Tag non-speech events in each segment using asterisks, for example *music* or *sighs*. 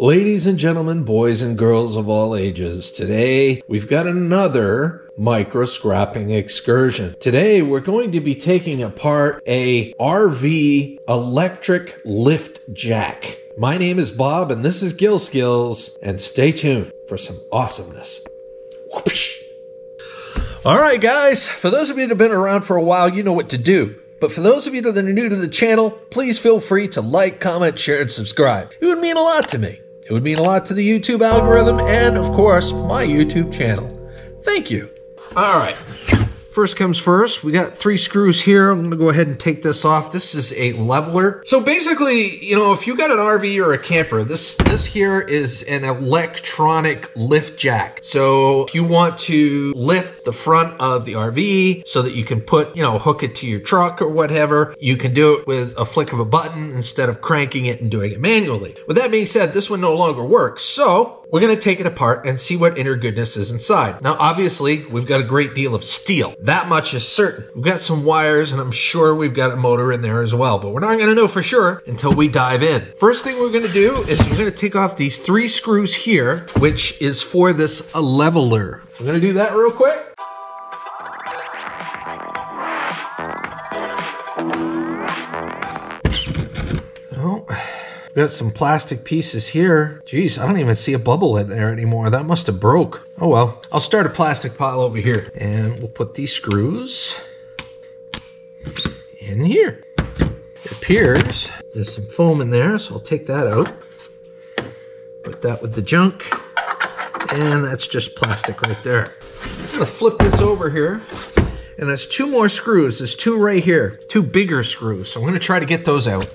Ladies and gentlemen, boys and girls of all ages, today we've got another micro scrapping excursion. Today we're going to be taking apart a RV electric lift jack. My name is Bob and this is Gil Skillz and stay tuned for some awesomeness. Whoosh. All right, guys, for those of you that have been around for a while, you know what to do. But for those of you that are new to the channel, please feel free to like, comment, share, and subscribe. It would mean a lot to me. It would mean a lot to the YouTube algorithm and, of course, my YouTube channel. Thank you. All right. First comes first, we got three screws here. I'm gonna go ahead and take this off. This is a leveler. So basically, you know, if you got an RV or a camper, this, this here is an electronic lift jack. So if you want to lift the front of the RV so that you can put, you know, hook it to your truck or whatever, you can do it with a flick of a button instead of cranking it and doing it manually. With that being said, this one no longer works. So we're going to take it apart and see what inner goodness is inside. Now, obviously, we've got a great deal of steel. That much is certain. We've got some wires, and I'm sure we've got a motor in there as well, but we're not going to know for sure until we dive in. First thing we're going to do is we're going to take off these three screws here, which is for this leveler. So I'm going to do that real quick. Got some plastic pieces here. Jeez, I don't even see a bubble in there anymore. That must have broke. Oh well. I'll start a plastic pile over here. And we'll put these screws in here. It appears there's some foam in there, so I'll take that out. Put that with the junk. And that's just plastic right there. I'm gonna flip this over here. And there's two more screws. There's two right here. Two bigger screws. So I'm gonna try to get those out.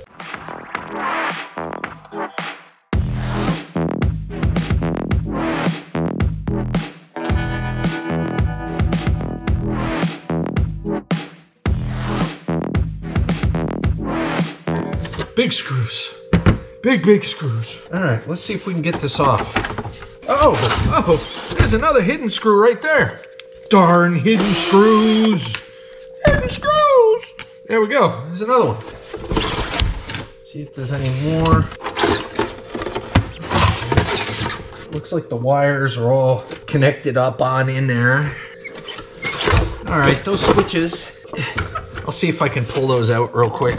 Big screws. Big, big screws. All right, let's see if we can get this off. Oh, oh, there's another hidden screw right there. Darn hidden screws. Hidden screws. There we go. There's another one. See if there's any more. Looks like the wires are all connected up on in there. All right, those switches. I'll see if I can pull those out real quick.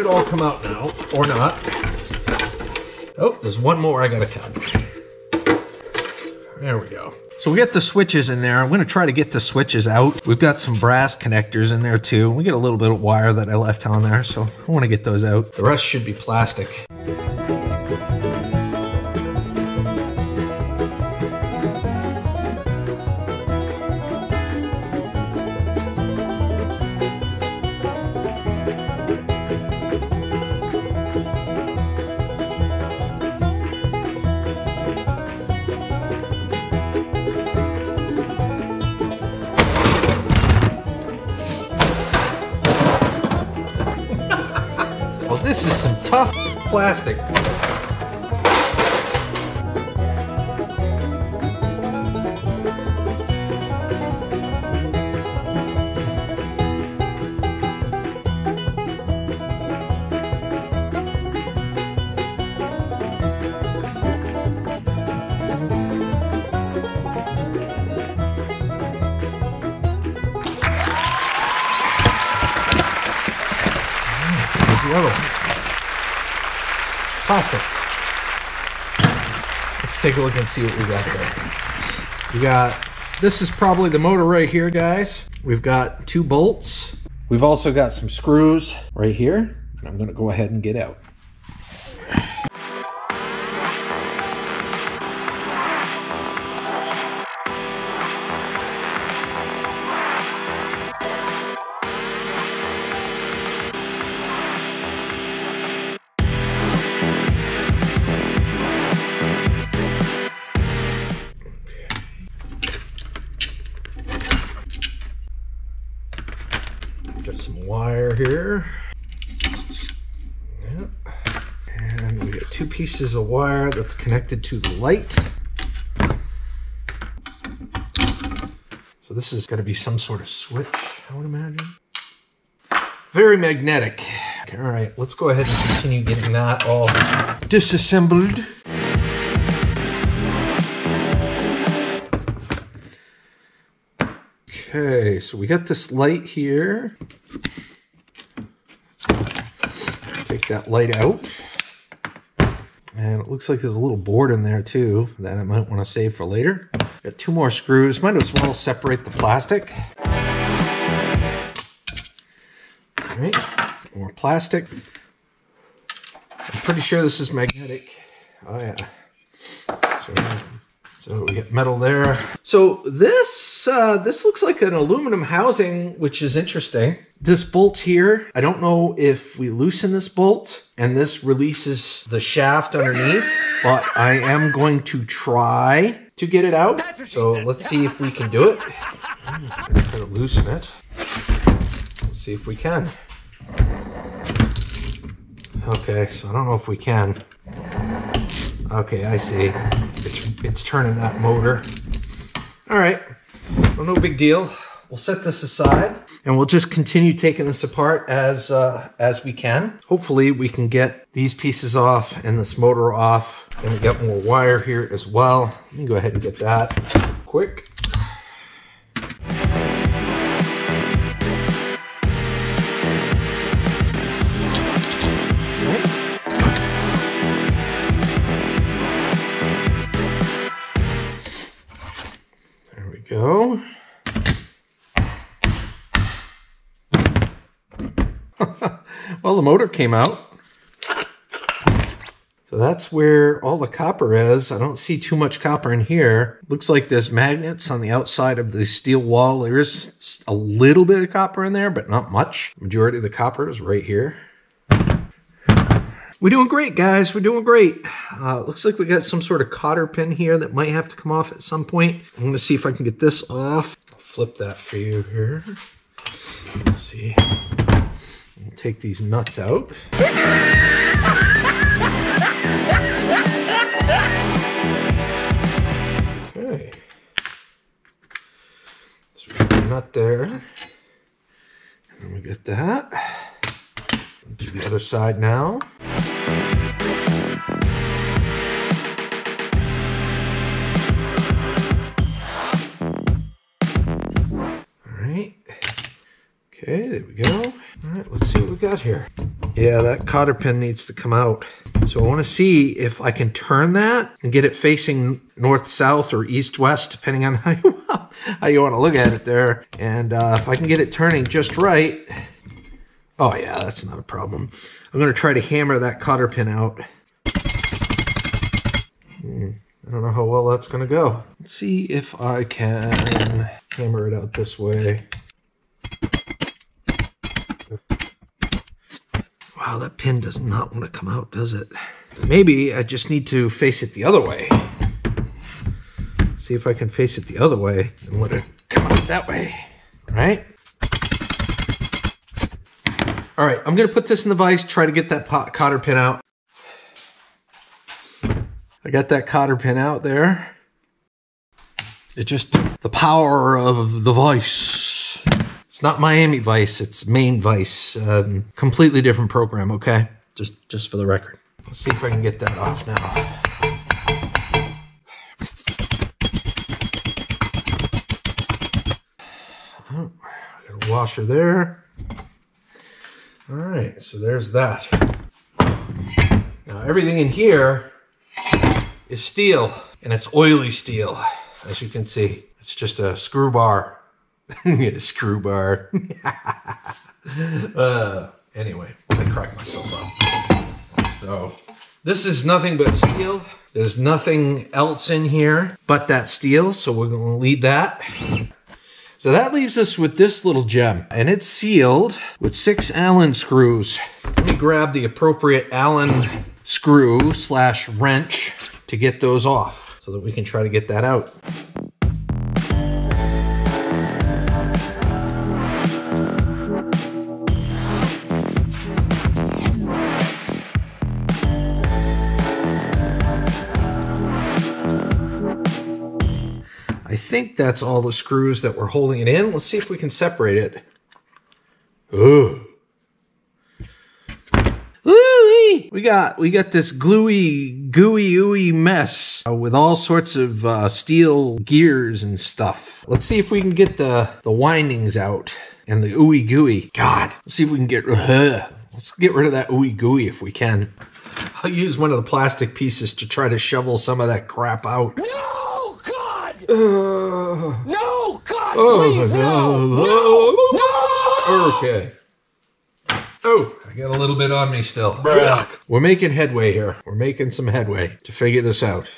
Should all come out now, or not. Oh, there's one more I gotta cut. There we go. So we got the switches in there. I'm gonna try to get the switches out. We've got some brass connectors in there too. We get a little bit of wire that I left on there, so I wanna get those out. The rest should be plastic. Tough plastic. Plastic. Let's take a look and see what we got there. We got, this is probably the motor right here, guys. We've got two bolts. We've also got some screws right here. And I'm gonna go ahead and get out. Two pieces of wire that's connected to the light. So this is going to be some sort of switch, I would imagine. Very magnetic. All right, let's go ahead and continue getting that all disassembled. Okay, so we got this light here. Take that light out. Looks like there's a little board in there too that I might want to save for later. Got two more screws. Might as well separate the plastic. All right, more plastic. I'm pretty sure this is magnetic. Oh yeah. So, so we get metal there. So this uh, this looks like an aluminum housing, which is interesting. This bolt here, I don't know if we loosen this bolt and this releases the shaft underneath, but I am going to try to get it out. So let's see if we can do it. I'm gonna loosen it. Let's see if we can. Okay, so I don't know if we can. Okay, I see. It's, it's turning that motor. All right, well, no big deal. We'll set this aside and we'll just continue taking this apart as uh, as we can. Hopefully we can get these pieces off and this motor off. And we got more wire here as well. Let me go ahead and get that quick. Well, the motor came out. So that's where all the copper is. I don't see too much copper in here. Looks like there's magnets on the outside of the steel wall. There is a little bit of copper in there, but not much. Majority of the copper is right here. We're doing great, guys. We're doing great. Uh, looks like we got some sort of cotter pin here that might have to come off at some point. I'm going to see if I can get this off. I'll flip that for you here. Let's see. We'll take these nuts out. Okay. So we got the nut there. And we get that. Do the other side now. Okay, there we go. All right, let's see what we got here. Yeah, that cotter pin needs to come out. So I want to see if I can turn that and get it facing north-south or east-west, depending on *laughs* how you, how you want to look at it there. And uh, if I can get it turning just right, oh yeah, that's not a problem. I'm going to try to hammer that cotter pin out. Hmm, I don't know how well that's going to go. Let's see if I can hammer it out this way. Wow, that pin does not want to come out, does it? Maybe I just need to face it the other way. See if I can face it the other way and let it come out that way, right? All right, I'm gonna put this in the vise, try to get that pot, cotter pin out. I got that cotter pin out there. It just, the power of the vise. It's not Miami Vice, it's Maine Vice. Um, completely different program, okay? Just, just for the record. Let's see if I can get that off now. Oh, got a washer there. All right, so there's that. Now everything in here is steel, and it's oily steel, as you can see. It's just a screw bar. *laughs* a screw bar. *laughs* uh, anyway, I cracked myself up. So this is nothing but steel. There's nothing else in here but that steel, so we're going to leave that. So that leaves us with this little gem, and it's sealed with six Allen screws. Let me grab the appropriate Allen screw slash wrench to get those off so that we can try to get that out. Think that's all the screws that were holding it in. Let's see if we can separate it. Ooh. Ooh, we got we got this gluey, gooey, ooey mess uh, with all sorts of uh, steel gears and stuff. Let's see if we can get the the windings out and the ooey gooey. God, let's see if we can get. Uh, let's get rid of that ooey gooey if we can. I'll use one of the plastic pieces to try to shovel some of that crap out. No! Uh, *sighs* No, God, oh, please, no! no. No! no! Okay. Oh, I got a little bit on me still. We're making headway here. We're making some headway to figure this out.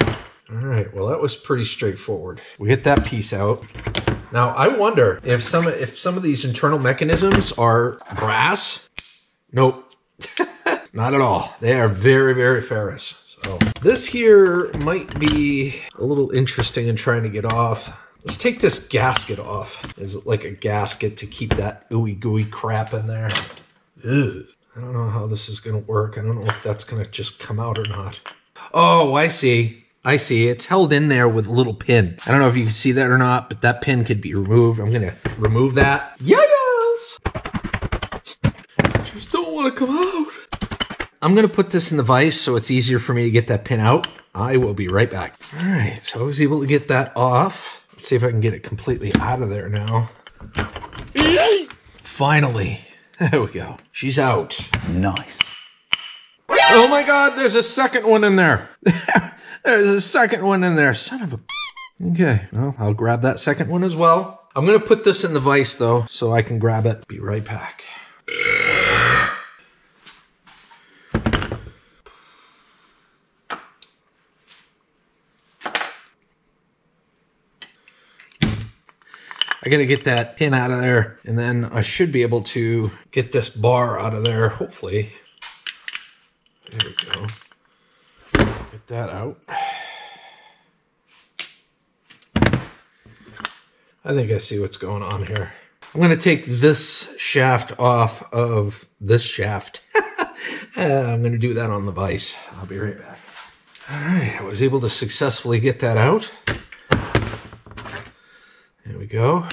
All right. Well, that was pretty straightforward. We get that piece out. Now, I wonder if some if some of these internal mechanisms are brass. Nope. *laughs* Not at all. They are very, very ferrous. So this here might be a little interesting in trying to get off. Let's take this gasket off. Is it like a gasket to keep that ooey gooey crap in there? Ugh. I don't know how this is going to work. I don't know if that's going to just come out or not. Oh, I see. I see. It's held in there with a little pin. I don't know if you can see that or not, but that pin could be removed. I'm going to remove that. Yes! Just don't want to come out. I'm going to put this in the vise so it's easier for me to get that pin out. I will be right back. All right, so I was able to get that off. Let's see if I can get it completely out of there now. Finally. *laughs* There we go. She's out. Nice. Oh my god, there's a second one in there. *laughs* there's a second one in there. Son of a. *laughs* Okay, well, I'll grab that second one as well. I'm going to put this in the vise though, so I can grab it. Be right back. I gotta get that pin out of there, and then I should be able to get this bar out of there, hopefully. There we go. Get that out. I think I see what's going on here. I'm going to take this shaft off of this shaft. *laughs* Uh, I'm going to do that on the vise. I'll be right back. All right, I was able to successfully get that out. Go.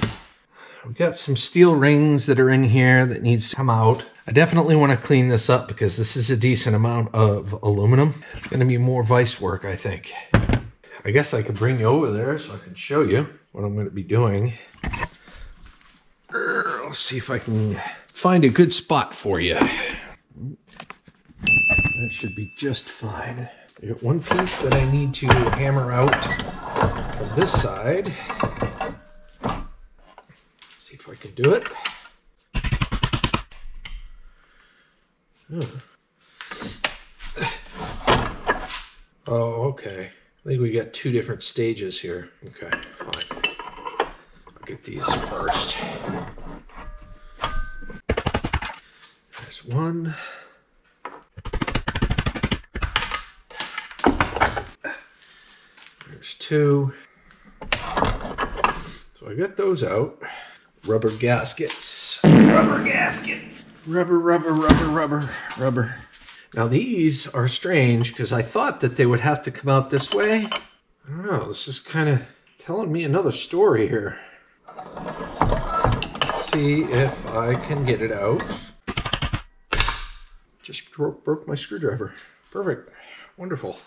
We've got some steel rings that are in here that needs to come out. I definitely want to clean this up because this is a decent amount of aluminum. It's going to be more vice work, I think. I guess I could bring you over there so I can show you what I'm going to be doing. I'll see if I can find a good spot for you. That should be just fine. I got one piece that I need to hammer out from this side. If I can do it. Oh, okay. I think we got two different stages here. Okay, fine. I'll get these first. There's one. There's two. So I got those out. Rubber gaskets. Rubber gaskets. Rubber, rubber, rubber, rubber, rubber. Now these are strange because I thought that they would have to come out this way. I don't know. This is kind of telling me another story here. Let's see if I can get it out. Just broke, broke my screwdriver. Perfect. Wonderful.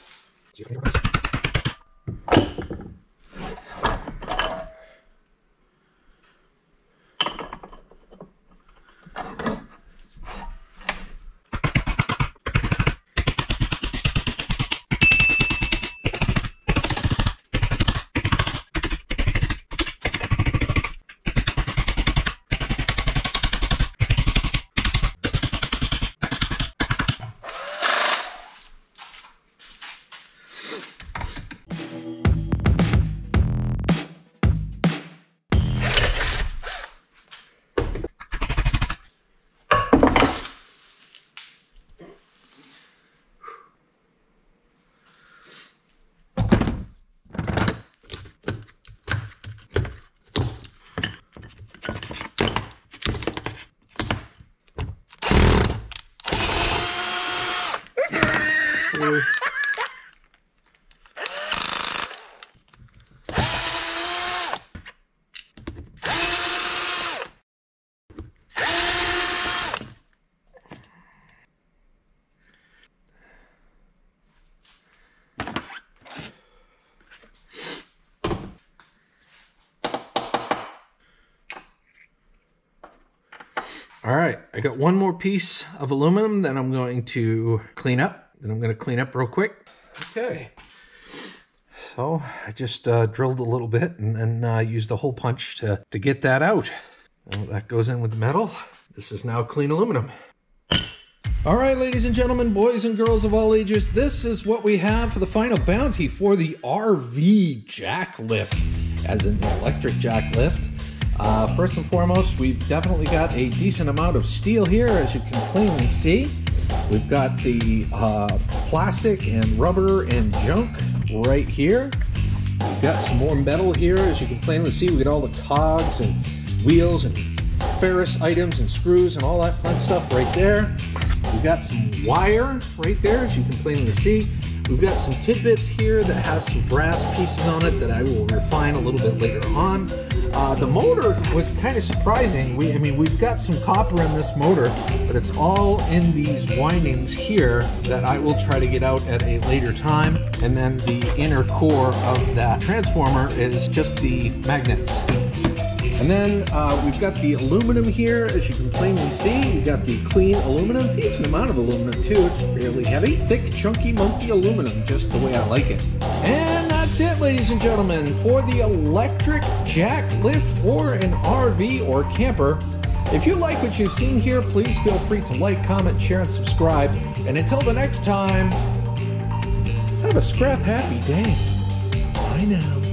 All right, I got one more piece of aluminum that I'm going to clean up. That I'm going to clean up real quick. Okay. So I just uh, drilled a little bit and then uh, used a hole punch to, to get that out. Well, that goes in with the metal. This is now clean aluminum. All right, ladies and gentlemen, boys and girls of all ages, this is what we have for the final bounty for the RV jack lift, as an electric jack lift. Uh, first and foremost, we've definitely got a decent amount of steel here, as you can plainly see. We've got the uh, plastic and rubber and junk right here. We've got some more metal here, as you can plainly see. We got all the cogs and wheels and ferrous items and screws and all that fun stuff right there. We've got some wire right there, as you can plainly see. We've got some tidbits here that have some brass pieces on it that I will refine a little bit later on. Uh, the motor was kind of surprising. We, I mean, we've got some copper in this motor, but it's all in these windings here that I will try to get out at a later time. And then the inner core of that transformer is just the magnets. And then uh, we've got the aluminum here, as you can plainly see. We've got the clean aluminum, decent amount of aluminum too. It's fairly heavy. Thick, chunky, monkey aluminum, just the way I like it. And that's it, ladies and gentlemen, for the electric jack lift for an RV or camper. If you like what you've seen here, please feel free to like, comment, share, and subscribe. And until the next time, have a scrap happy day. Bye now.